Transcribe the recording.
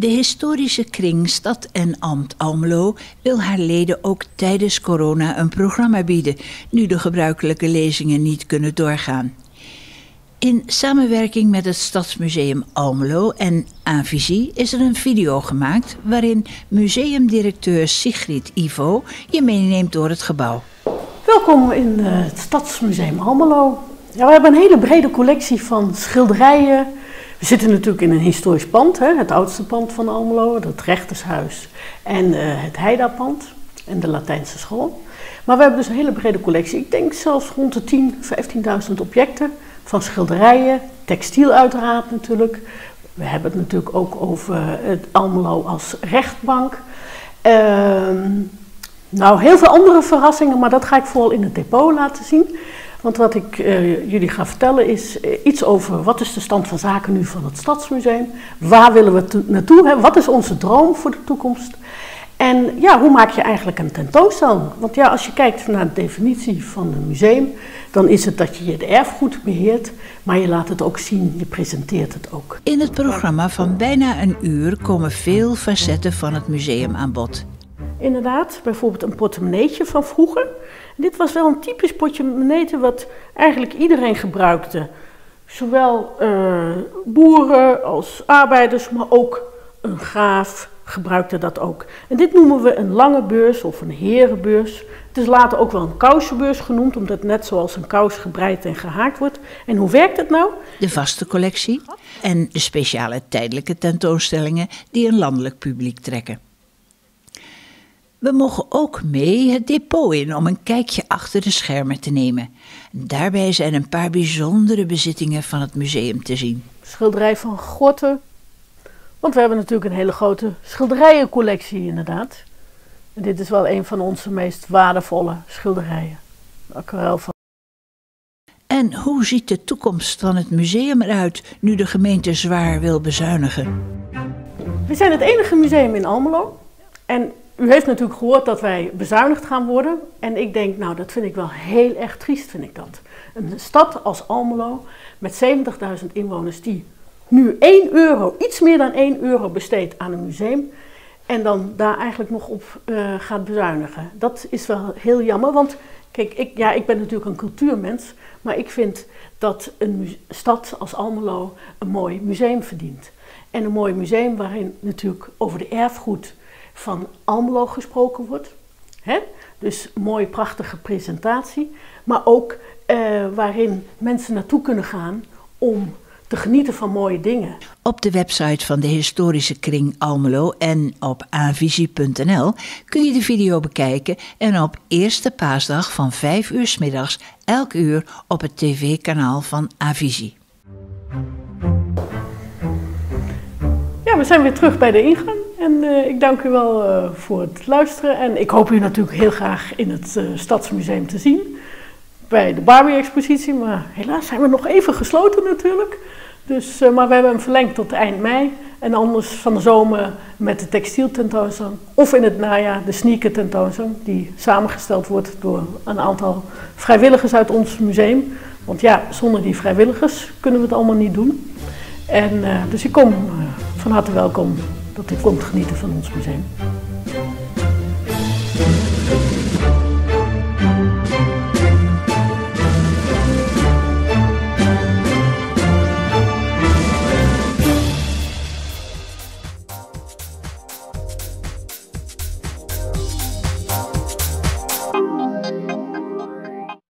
De historische kring Stad en Ambt Almelo wil haar leden ook tijdens corona een programma bieden, nu de gebruikelijke lezingen niet kunnen doorgaan. In samenwerking met het Stadsmuseum Almelo en Avisie is er een video gemaakt waarin museumdirecteur Sigrid Ivo je meeneemt door het gebouw. Welkom in eh, het Stadsmuseum Almelo. Ja, we hebben een hele brede collectie van schilderijen. We zitten natuurlijk in een historisch pand, hè, het oudste pand van Almelo, het Rechtershuis en uh, het Heidapand en de Latijnse school. Maar we hebben dus een hele brede collectie. Ik denk zelfs rond de 10, 15.000 objecten van schilderijen, textiel uiteraard natuurlijk. We hebben het natuurlijk ook over het Almelo als rechtbank. Ehm, nou, heel veel andere verrassingen, maar dat ga ik vooral in het depot laten zien. Want wat ik uh, jullie ga vertellen is uh, iets over wat is de stand van zaken nu van het Stadsmuseum. Waar willen we naartoe? Hè? Wat is onze droom voor de toekomst? En ja, hoe maak je eigenlijk een tentoonstelling? Want ja, als je kijkt naar de definitie van een museum, dan is het dat je het erfgoed beheert, maar je laat het ook zien, je presenteert het ook. In het programma van bijna een uur komen veel facetten van het museum aan bod. Inderdaad, bijvoorbeeld een portemonneetje van vroeger. Dit was wel een typisch portemonnee wat eigenlijk iedereen gebruikte. Zowel uh, boeren als arbeiders, maar ook een graaf gebruikte dat ook. En dit noemen we een lange beurs of een herenbeurs. Het is later ook wel een kousenbeurs genoemd, omdat het net zoals een kous gebreid en gehaakt wordt. En hoe werkt het nou? De vaste collectie en de speciale tijdelijke tentoonstellingen die een landelijk publiek trekken. We mogen ook mee het depot in om een kijkje achter de schermen te nemen. Daarbij zijn een paar bijzondere bezittingen van het museum te zien. Schilderij van Gorten. Want we hebben natuurlijk een hele grote schilderijencollectie inderdaad. En dit is wel een van onze meest waardevolle schilderijen. Aquarel van en hoe ziet de toekomst van het museum eruit nu de gemeente zwaar wil bezuinigen? We zijn het enige museum in Almelo. En u heeft natuurlijk gehoord dat wij bezuinigd gaan worden. En ik denk, nou, dat vind ik wel heel erg triest, vind ik dat. Een stad als Almelo met 70.000 inwoners die nu 1 euro, iets meer dan 1 euro besteedt aan een museum. En dan daar eigenlijk nog op uh, gaat bezuinigen. Dat is wel heel jammer, want kijk, ik, ja, ik ben natuurlijk een cultuurmens. Maar ik vind dat een stad als Almelo een mooi museum verdient. En een mooi museum waarin natuurlijk over de erfgoed van Almelo gesproken wordt. Hè? Dus een mooie, prachtige presentatie. Maar ook uh, waarin mensen naartoe kunnen gaan om te genieten van mooie dingen. Op de website van de historische kring Almelo en op aanvisie.nl kun je de video bekijken en op eerste paasdag van 5 uur s middags elk uur op het tv-kanaal van Avisie. Ja, we zijn weer terug bij de ingang. En uh, ik dank u wel uh, voor het luisteren. En ik hoop u natuurlijk heel graag in het uh, Stadsmuseum te zien. Bij de Barbie-expositie. Maar helaas zijn we nog even gesloten natuurlijk. Dus, maar we hebben hem verlengd tot eind mei. En anders van de zomer met de textieltentoonstelling. Of in het najaar de sneaker tentoonstelling. Die samengesteld wordt door een aantal vrijwilligers uit ons museum. Want ja, zonder die vrijwilligers kunnen we het allemaal niet doen. En dus ik kom van harte welkom dat u komt genieten van ons museum.